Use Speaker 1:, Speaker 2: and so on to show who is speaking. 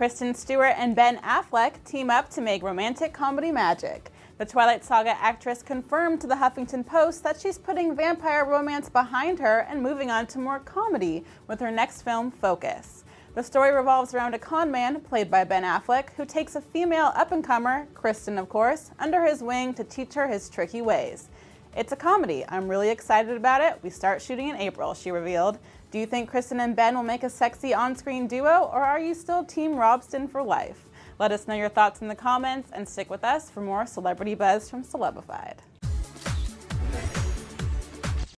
Speaker 1: Kristen Stewart and Ben Affleck team up to make romantic comedy magic. The Twilight Saga actress confirmed to the Huffington Post that she's putting vampire romance behind her and moving on to more comedy with her next film, Focus. The story revolves around a con man, played by Ben Affleck, who takes a female up and comer, Kristen of course, under his wing to teach her his tricky ways. It's a comedy. I'm really excited about it. We start shooting in April, she revealed. Do you think Kristen and Ben will make a sexy on screen duo, or are you still Team Robsten for life? Let us know your thoughts in the comments and stick with us for more celebrity buzz from Celebified.